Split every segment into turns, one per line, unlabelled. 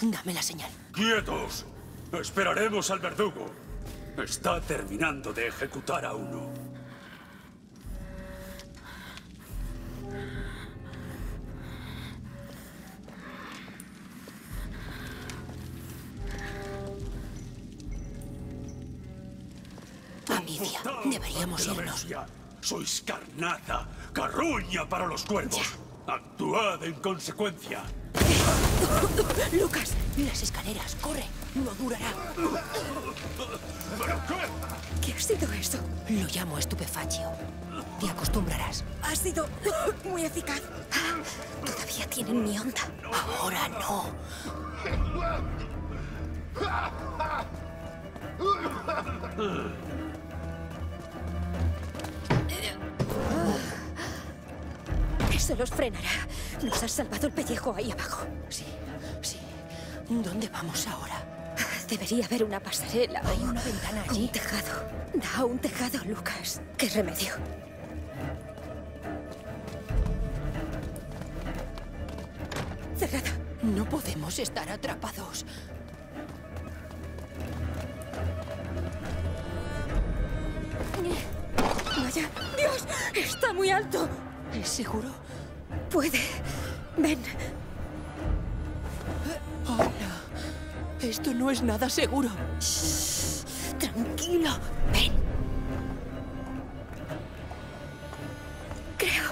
Dame la señal.
¡Quietos! Esperaremos al verdugo. Está terminando de ejecutar a uno.
Amicia, deberíamos irnos.
Sois carnaza, carruña para los cuervos. Actuad en consecuencia.
Lucas, las escaleras, corre. No durará.
¿Pero qué?
¿Qué ha sido eso?
Lo llamo estupefaccio. Te acostumbrarás.
Ha sido muy eficaz. Ah, Todavía tienen mi onda.
Ahora no.
Eso los frenará. Nos has salvado el pellejo ahí abajo.
Sí, sí. ¿Dónde vamos ahora?
Debería haber una pasarela.
Hay una ventana allí.
Un tejado. Da un tejado, Lucas. ¿Qué remedio? Cerrada.
No podemos estar atrapados.
Vaya. ¡Dios! Está muy alto.
¿Es seguro?
Puede. Ven.
Hola. Esto no es nada seguro.
Tranquilo. Ven. Creo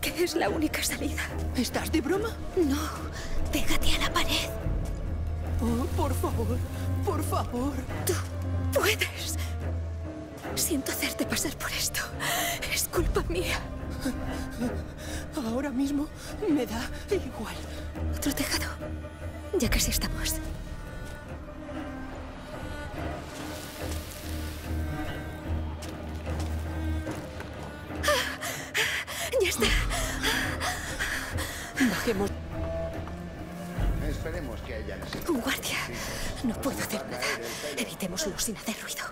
que es la única salida.
¿Estás de broma?
No. Pégate a la pared.
Oh, por favor, por favor.
Tú puedes. Siento hacerte pasar por esto. Es culpa mía.
Ahora mismo me da igual.
Otro tejado. Ya casi estamos. Ah, Ya está.
Bajemos.
Esperemos que haya
Un guardia. No puedo hacer nada. Evitémoslo sin hacer ruido.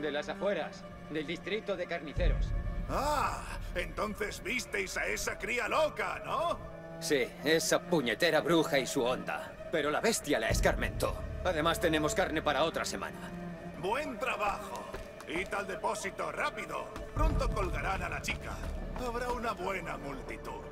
De
las afueras, del distrito de carniceros.
Ah, entonces visteis a esa cría loca, ¿no?
Sí, esa puñetera bruja y su onda. Pero la bestia la escarmentó. Además tenemos carne para otra semana.
Buen trabajo. Id al depósito rápido. Pronto colgarán a la chica. Habrá una buena multitud.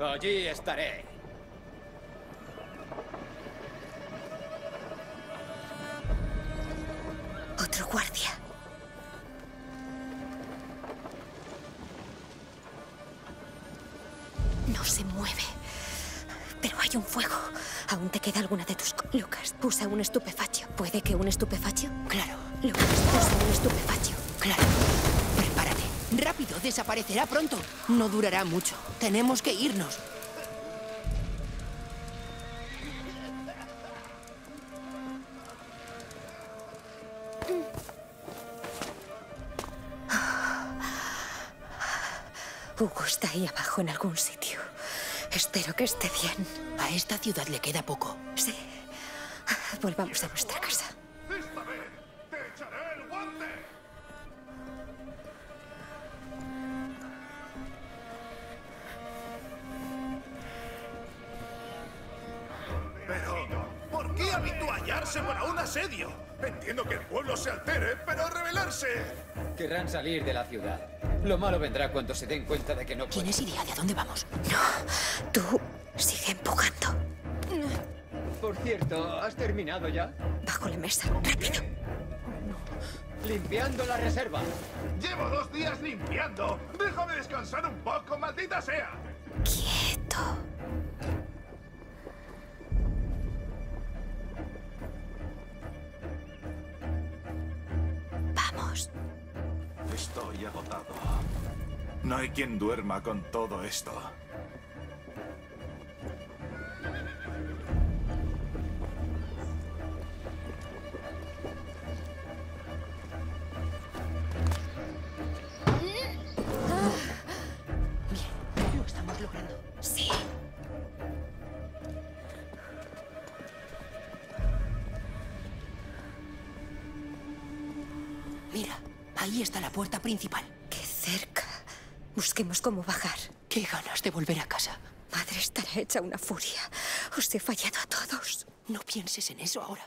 Allí estaré.
Otro guardia. No se mueve. Pero hay un fuego. Aún te queda alguna de tus... Lucas, usa un estupefacio. ¿Puede que un estupefacio?
Claro,
Lucas, usa un estupefacio.
claro. Prepárate. Rápido, desaparecerá pronto. No durará mucho. Tenemos que irnos.
Hugo está ahí abajo en algún sitio. Espero que esté bien.
A esta ciudad le queda poco.
Sí. Volvamos a nuestra casa.
¡Esta vez te echaré el guante! Pero, ¿por qué habituallarse para un asedio? Entiendo que el pueblo se altere, pero rebelarse...
Querrán salir de la ciudad. Lo malo vendrá cuando se den cuenta de que no pueden.
¿Tienes idea de a dónde vamos?
No, tú sigue empujando.
Por cierto, ¿has terminado ya?
Bajo la mesa. Rápido.
Limpiando la reserva.
Llevo dos días limpiando. Déjame descansar un poco, maldita sea. Estoy agotado. No hay quien duerma con todo esto.
Cómo bajar.
Qué ganas de volver a casa.
Madre estará hecha una furia. Os he fallado a todos.
No pienses en eso ahora.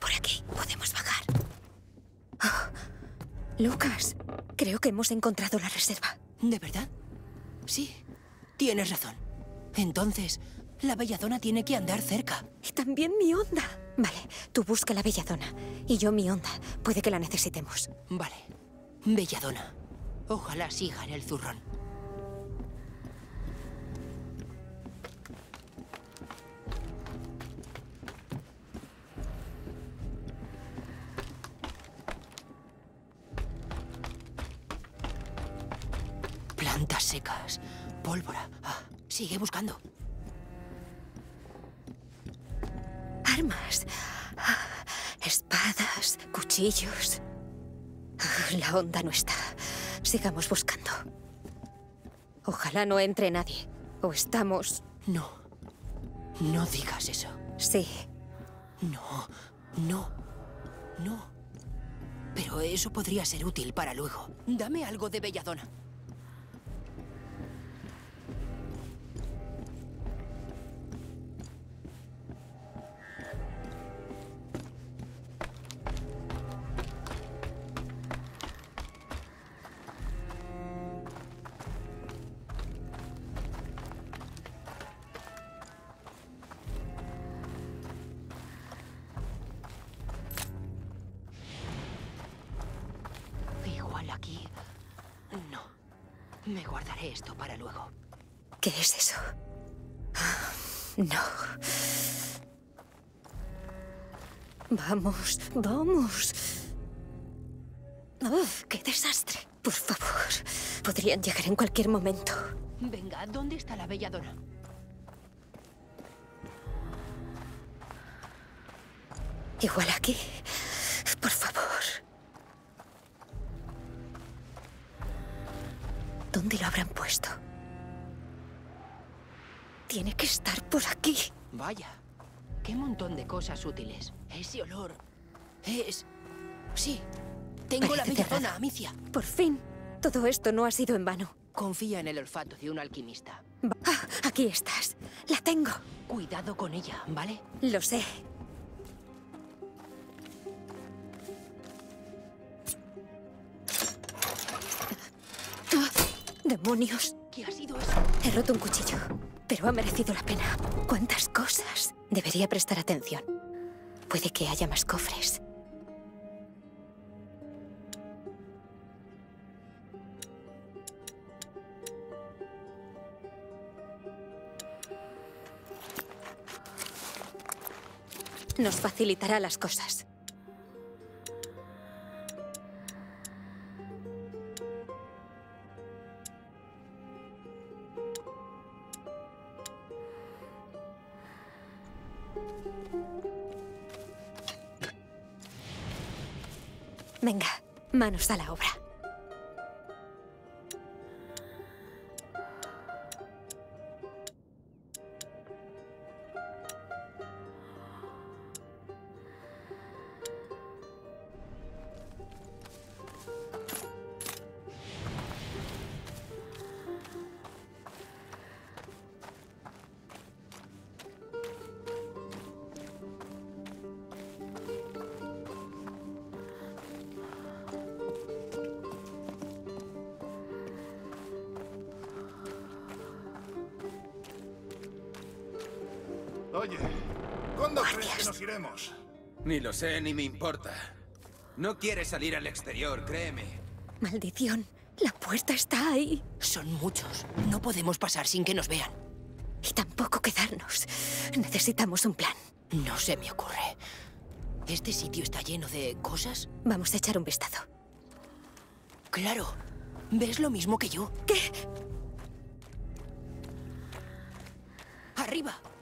Por aquí podemos bajar. Ah, Lucas, creo que hemos encontrado la reserva.
¿De verdad? Sí, tienes razón. Entonces, la belladona tiene que andar cerca.
Y también mi onda. Vale, tú busca la belladona. Y yo mi onda. Puede que la necesitemos.
Vale. Belladona. Ojalá siga en el zurrón. Buscando.
Armas. Espadas, cuchillos. La onda no está. Sigamos buscando. Ojalá no entre nadie. O estamos...
No. No digas eso.
Sí.
No, no, no. Pero eso podría ser útil para luego. Dame algo de belladona.
Vamos, vamos. Uf, ¡Qué desastre! Por favor. Podrían llegar en cualquier momento.
Venga, ¿dónde está la belladona?
Igual aquí. Por favor. ¿Dónde lo habrán puesto? Tiene que estar por aquí.
Vaya. Qué montón de cosas útiles. Ese olor. Es. Sí. Tengo la belladona,
cerrado.
Amicia.
Por fin. Todo esto no ha sido en vano.
Confía en el olfato de un alquimista.
Ah, aquí estás. La tengo.
Cuidado con ella, ¿vale?
Lo sé. Ah, ¡Demonios!
¿Qué ha sido eso?
He roto un cuchillo, pero ha merecido la pena. ¿Cuántas cosas? Debería prestar atención. Puede que haya más cofres. Nos facilitará las cosas. Venga, manos a la obra.
Oye, ¿cuándo crees que nos iremos?
Ni lo sé ni me importa. No quiere salir al exterior, créeme.
Maldición, la puerta está ahí.
Son muchos. No podemos pasar sin que nos vean.
Y tampoco quedarnos. Necesitamos un plan.
No se me ocurre. ¿Este sitio está lleno de cosas?
Vamos a echar un vistazo.
Claro. ¿Ves lo mismo que yo?
¿Qué?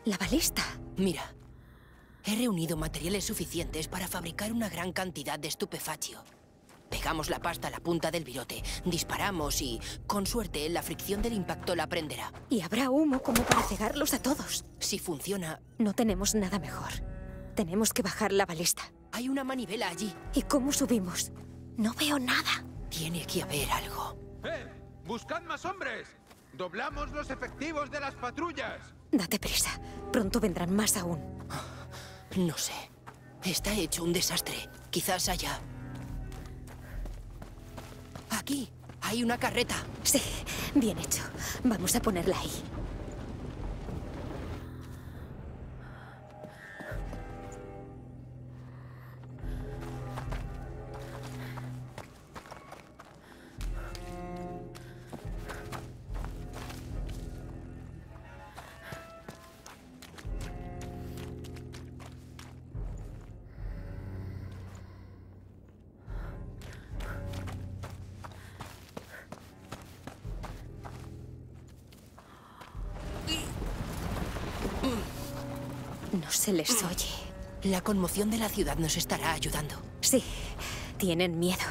La balista.
Mira. He reunido materiales suficientes para fabricar una gran cantidad de estupefacio. Pegamos la pasta a la punta del virote, disparamos y, con suerte, la fricción del impacto la prenderá.
Y habrá humo como para cegarlos a todos.
Si funciona,
No tenemos nada mejor. Tenemos que bajar la balista.
hay una manivela allí.
¿Y cómo subimos? No veo nada.
Tiene que haber algo.
¡Eh! ¡Buscad más hombres! ¡Doblamos los efectivos de las patrullas!
Date prisa. Pronto vendrán más aún.
No sé. Está hecho un desastre. Quizás haya... Aquí. Hay una carreta.
Sí, bien hecho. Vamos a ponerla ahí. Se les oye.
La conmoción de la ciudad nos estará ayudando.
Sí, tienen miedo.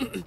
Hmm.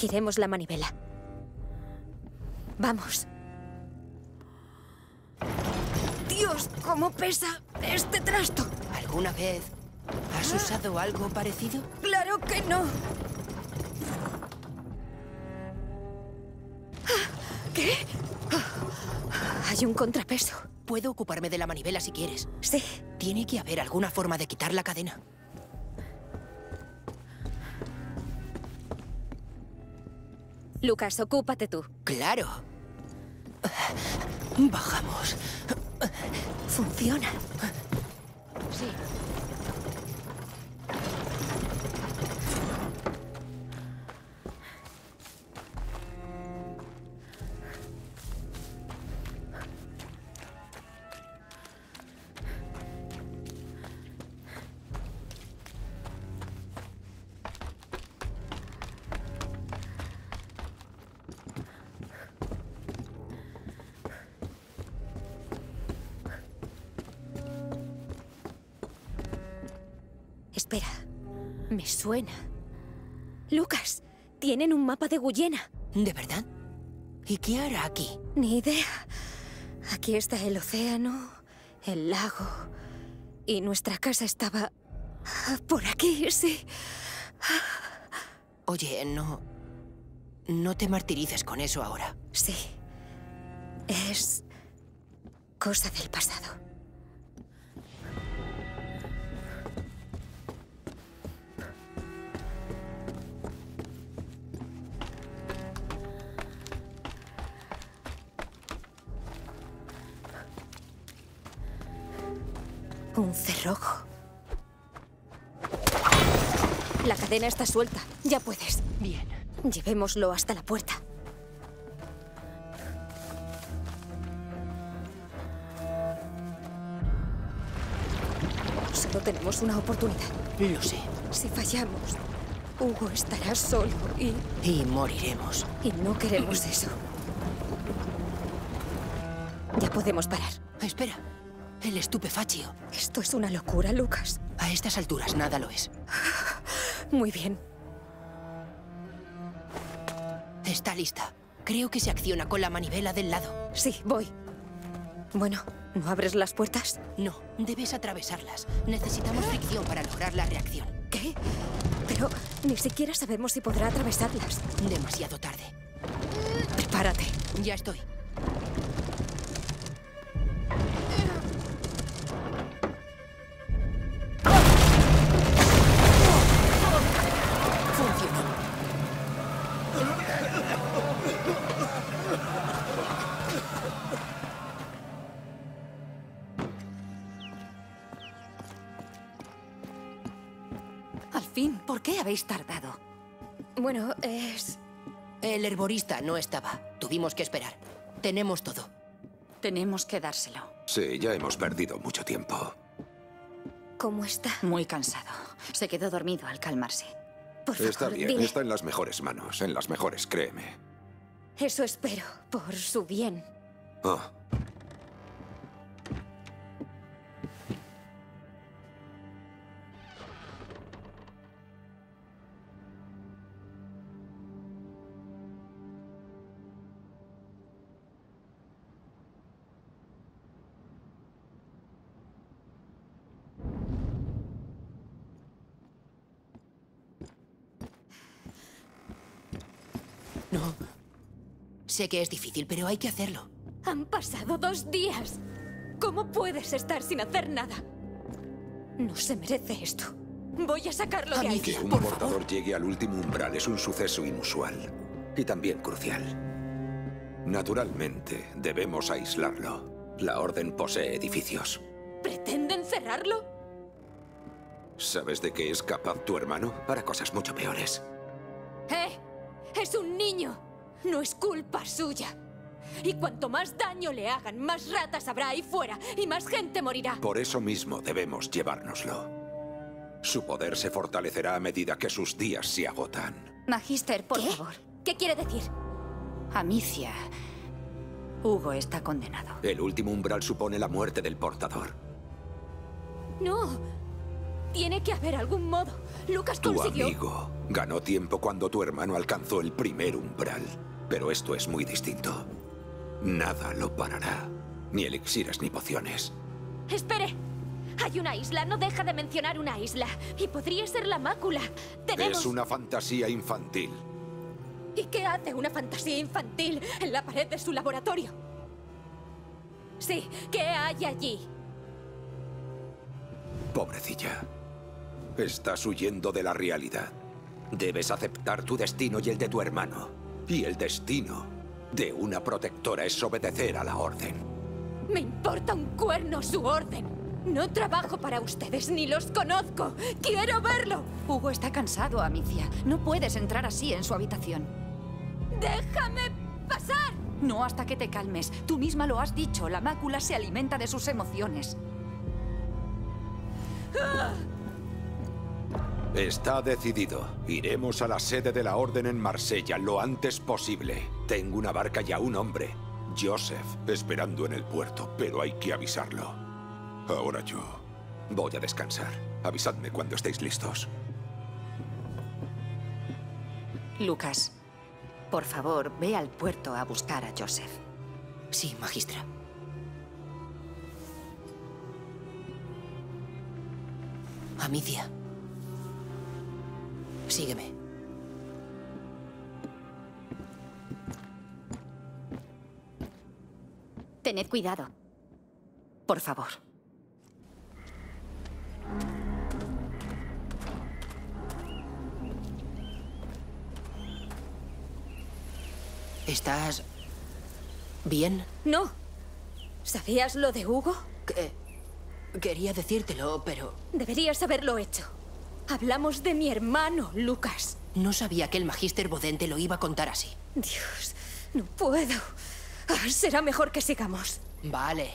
Giremos la manivela. Vamos. Cómo pesa este trasto.
¿Alguna vez has usado algo parecido?
Claro que no. ¿Qué? Hay un contrapeso.
Puedo ocuparme de la manivela si quieres.
Sí.
Tiene que haber alguna forma de quitar la cadena.
Lucas, ocúpate tú.
Claro. Bajamos.
Funciona.
Sí.
Espera. Me suena. Lucas, tienen un mapa de Guyena.
¿De verdad? ¿Y qué hará aquí?
Ni idea. Aquí está el océano, el lago. Y nuestra casa estaba... ah, por aquí, sí.
Oye, no... No te martirices con eso ahora.
Sí. Es... cosa del pasado. Un cerrojo. La cadena está suelta. Ya puedes.
Bien.
Llevémoslo hasta la puerta. Solo tenemos una oportunidad.
Lo sé.
Si fallamos, Hugo estará solo y...
Y moriremos.
y no queremos eso. Ya podemos parar.
Espera. El estupefacio.
Esto es una locura, Lucas.
A estas alturas nada lo es.
Muy bien.
Está lista. Creo que se acciona con la manivela del lado.
Sí, voy. Bueno, ¿no abres las puertas?
No, debes atravesarlas. Necesitamos fricción para lograr la reacción.
¿Qué? Pero ni siquiera sabemos si podrá atravesarlas.
Demasiado tarde.
Prepárate.
Ya estoy.
Fin, ¿por qué habéis tardado?
Bueno, es...
El herborista no estaba. Tuvimos que esperar. Tenemos todo.
Tenemos que dárselo.
Sí, ya hemos perdido mucho tiempo.
¿Cómo está?
Muy cansado. Se quedó dormido al calmarse.
Por favor,
Está bien,
dile.
está en las mejores manos, en las mejores, créeme.
Eso espero, por su bien.
Ah,
No. Sé que es difícil, pero hay que hacerlo.
Han pasado dos días. ¿Cómo puedes estar sin hacer nada? No se merece esto. Voy a sacarlo de ahí.
que un
por
portador llegue al último umbral es un suceso inusual y también crucial. Naturalmente, debemos aislarlo. La Orden posee edificios.
¿Pretenden cerrarlo?
¿Sabes de qué es capaz tu hermano? Para cosas mucho peores.
¡Eh! ¡Es un niño! No es culpa suya. Y cuanto más daño le hagan, más ratas habrá ahí fuera y más gente morirá.
Por eso mismo debemos llevárnoslo. Su poder se fortalecerá a medida que sus días se agotan.
Magister, por
¿Qué?
favor.
¿Qué quiere decir?
Amicia. Hugo está condenado.
El último umbral supone la muerte del portador.
No. Tiene que haber algún modo. Lucas
Tu
consiguió.
amigo ganó tiempo cuando tu hermano alcanzó el primer umbral. Pero esto es muy distinto. Nada lo parará. Ni elixires ni pociones.
Espere. Hay una isla. No deja de mencionar una isla. Y podría ser la mácula. Tenemos.
Es una fantasía infantil.
¿Y qué hace una fantasía infantil en la pared de su laboratorio? Sí, ¿qué hay allí?
Pobrecilla. Estás huyendo de la realidad. Debes aceptar tu destino y el de tu hermano. Y el destino de una protectora es obedecer a la orden.
Me importa un cuerno su orden. No trabajo para ustedes, ni los conozco. ¡Quiero verlo!
Hugo está cansado, Amicia. No puedes entrar así en su habitación.
¡Déjame pasar!
No hasta que te calmes. Tú misma lo has dicho. La mácula se alimenta de sus emociones.
Está decidido. Iremos a la sede de la Orden en Marsella lo antes posible. Tengo una barca y a un hombre, Joseph, esperando en el puerto, pero hay que avisarlo. Ahora yo. Voy a descansar. Avisadme cuando estéis listos.
Lucas, por favor, ve al puerto a buscar a Joseph.
Sí, magistra. Amicia. Sígueme.
Tened cuidado. Por favor.
¿Estás... bien?
No. ¿Sabías lo de Hugo?
Que... Quería decírtelo, pero...
Deberías haberlo hecho. Hablamos de mi hermano, Lucas.
No sabía que el Magister Bodente lo iba a contar así.
Dios, no puedo. Ah, será mejor que sigamos.
Vale.